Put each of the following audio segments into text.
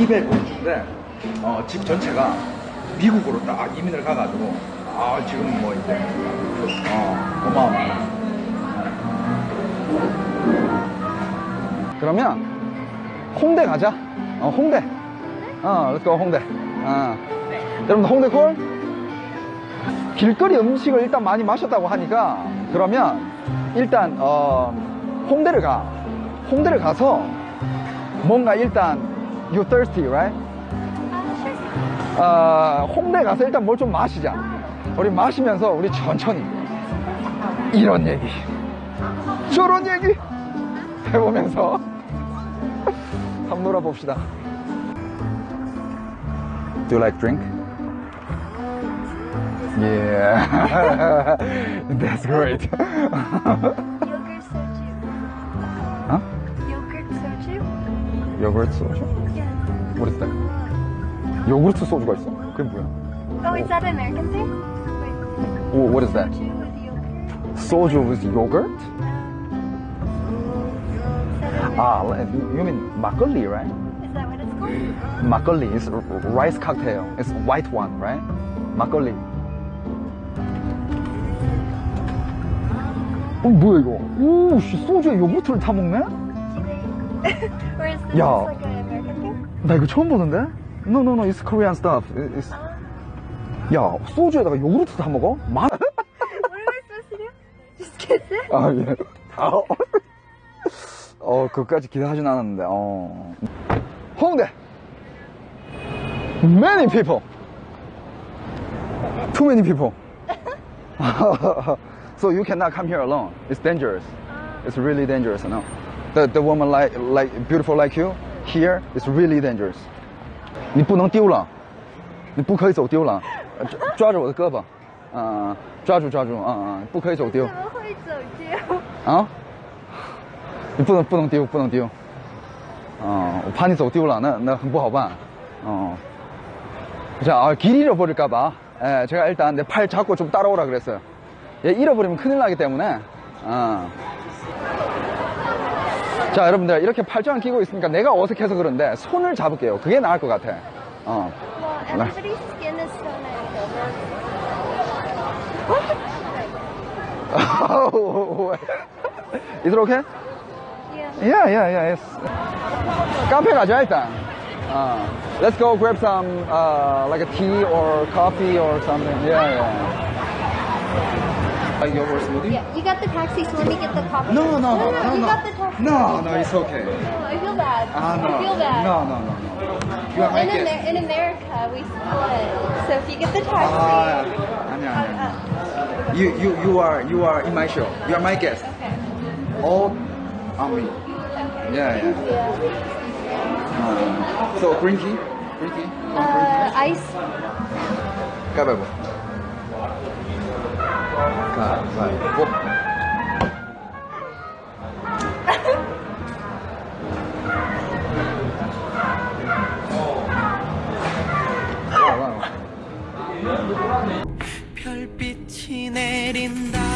티벳 원주인데 어, 집 전체가 미국으로 딱 이민을 가가지고 아 지금 뭐 이제 어, 어마어마. 그러면 홍대 가자. 어, 홍대. 어, go 홍대. 어. 여러분 홍대 콜? 길거리 음식을 일단 많이 마셨다고 하니까 그러면 일단 어, 홍대를 가. 홍대를 가서 뭔가 일단 you thirsty, right? 어, 홍대 가서 일단 뭘 좀 마시자. 우리 마시면서 우리 천천히 이런 얘기, 저런 얘기 해보면서 한번 놀아봅시다. Do you like drink? Yeah, that's great. 요구르트 소주? Yes. What is that? 요구르트 소주가 있어? 그게 뭐야? Oh, is that an American thing? Wait. Oh, what is that? Soju with yogurt? 소주 with yogurt? Is that an Ah, you mean 막걸리, right? Is that what it's called? 막걸리 is rice cocktail. It's white one, right? 막걸리. 어, 뭐야 이거? 오, 씨, 소주에 요구르트를 타 먹네? Like an American thing? 나 이거 처음 보는데? No, no, no, it's Korean stuff. It's... 야, 소주에다가 요구르트 타 먹어? 마... What am I supposed to do? Just kiss it? 아, 예. 아, 어, 그것까지 기대하진 않았는데, 어. 홍대! Many people! Too many people! so you cannot come here alone. It's dangerous. It's really dangerous, no? The, the woman like, like, beautiful like you, here, it's really dangerous. 你不能丢了，你不可以走丢了，呃抓抓着我的胳膊，啊、抓住抓住，啊、啊，不可以走丢。怎么会走丢？啊，你不能不能丢，不能丢。哦，我怕你走丢了，那那很不好办。어. 자, 아, 길 잃어버릴까봐. 예, 제가 일단 내 팔 잡고 좀 따라오라 그랬어요. 얘 잃어버리면 큰일 나기 때문에. 어. 자, 여러분들 이렇게 팔짱을 끼고 있으니까 내가 어색해서 그런데 손을 잡을게요. 그게 나을 것 같아. 어. Well, skin is it okay? Yeah. Yeah, yeah, yeah. It's... 카페 가자 일단. Uh, let's go grab some uh, like a tea or coffee or something. Yeah, yeah. Like yogurt smoothie? Yeah, you got the taxi, so let me get the coffee. No, no, no, no, you no. got the taxi. No, no, it's okay. No, I feel bad. Ah, no. I feel bad. No, no, no, no. You are my In, guest. Amer- in America, we split. So if you get the taxi, 아, 아니야, uh, 아니야. uh, You, you, you are, you are in my show. You are my guest. okay. All on me. Yeah, yeah. Yeah. 어. So green tea, green tea. Uh, ice. 가위바위보. 가위바위보. 별빛이 내린다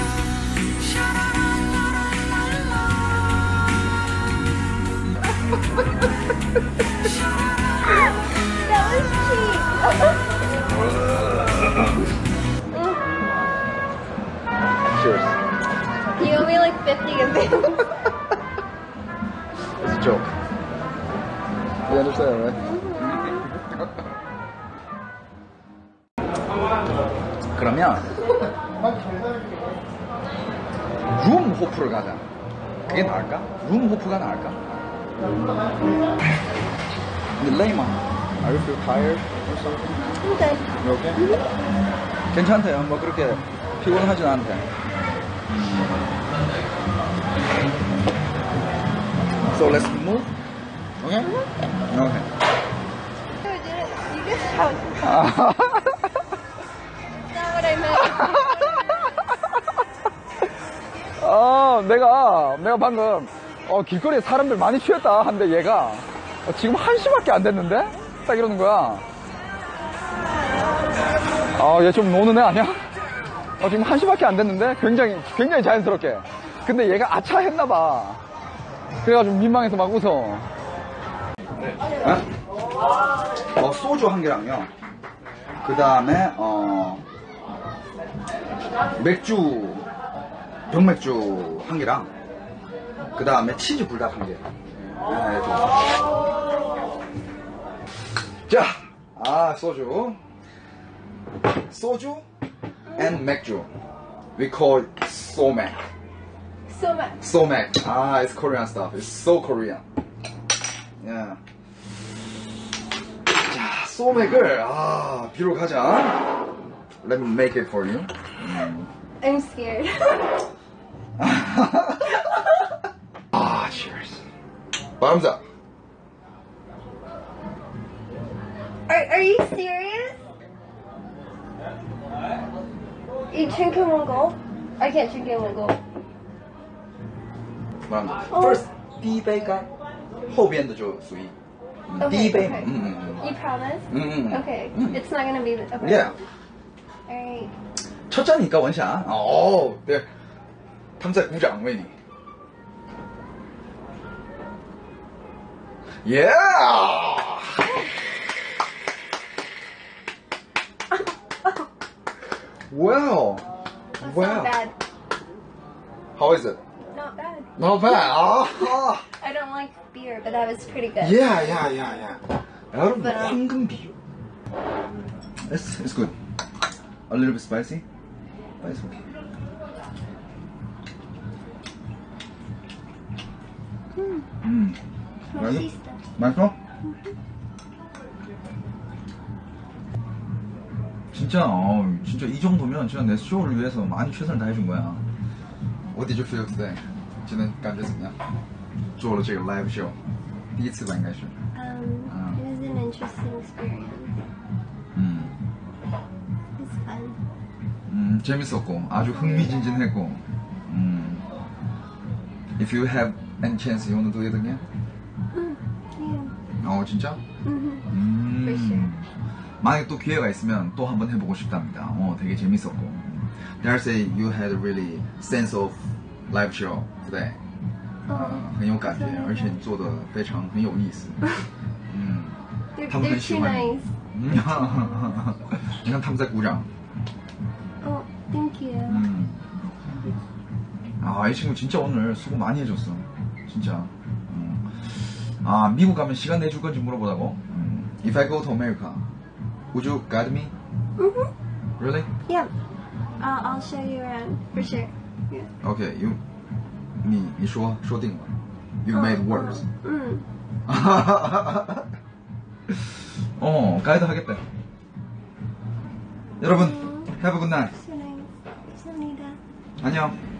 You owe me like 50 of them. It's a joke. You understand, right? 그러면 룸 호프를 가자. 그게 나을까? 룸 호프가 나을까? 근데 레이만, are you feel tired or something? okay. You okay? 괜찮대요. 뭐 그렇게 피곤하진 않대. So let's move. Okay? Okay. You just not what I meant. 아, 내가, 내가 방금, 어, 길거리에 사람들 많이 취했다. 한데 얘가, 어, 지금 1시밖에 안 됐는데? 딱 이러는 거야. 아, 얘 좀 노는 애 아니야? 어, 지금 1시밖에 안 됐는데? 굉장히, 굉장히 자연스럽게. 근데 얘가 아차 했나봐. 그래가지고 민망해서 막 웃어. 어? 어, 소주 한 개랑요. 그 다음에, 어, 맥주, 병맥주 한 개랑, 그 다음에 치즈 불닭 한 개. 네, 좀. 자, 아, 소주. 소주 and 맥주. We call somac. So much. Somac. Ah, it's Korean stuff. It's so Korean. Yeah. 자, 소맥을 아, 비록 하자. Let me make it for you. I'm scared. 아, cheers. Bottoms up. are, are you serious? You drinking one go? I can't drink it one go. First，第一杯干，后边的就随意。第一杯，嗯嗯嗯。You promise? Okay. It's not gonna be. Yeah. Alright. 挑战你干完下，哦，对，他们在鼓掌为你。Yeah. Well, well. How is it? Not bad. Ah. I don't like beer, but that was pretty good. Yeah, yeah, yeah, yeah. 여러분 But, uh, 황금 비유. It's it's good. A little bit spicy, but it's okay. 음. 맛있어? 맛있어. 맛있어? 진짜 어, 진짜 이 정도면 진짜 내 쇼를 위해서 많이 최선을 다해준 거야. What did you feel today? 今天感觉怎么样？做了这个 live show，第一次吧应该是。 Um, Ah. it was an interesting experience. 嗯 It was fun. 음, 재밌었고 아주 흥미진진했고. 음. If you have any chance, you wanna do it again? Yeah. 어 진짜? hmm 음. For sure. 만약에 또 기회가 있으면 또 한번 해보고 싶답니다. 어, 되게 재밌었고. Dare say you had a really sense of live show today. 呃，很有感觉，而且你做的非常很有意思。嗯， They're, 他们 they're 很喜 too 欢你 nice. 。嗯，你看他们在鼓掌。 Oh, thank you. 음. 아, 이 친구 진짜 오늘 수고 많이 해줬어. 진짜. 음. 아, 미국 가면 시간 내줄 건지 물어보라고? 음. If I go to America, would you guide me? hmm Really? Yeah. I'll, I'll show you around for sure. Yeah. Okay, you. 你你说说定了。You Oh, made words. Mm. 어, 가이드 하겠다. 여러분, have a good night. So nice. 감사합니다. 안녕.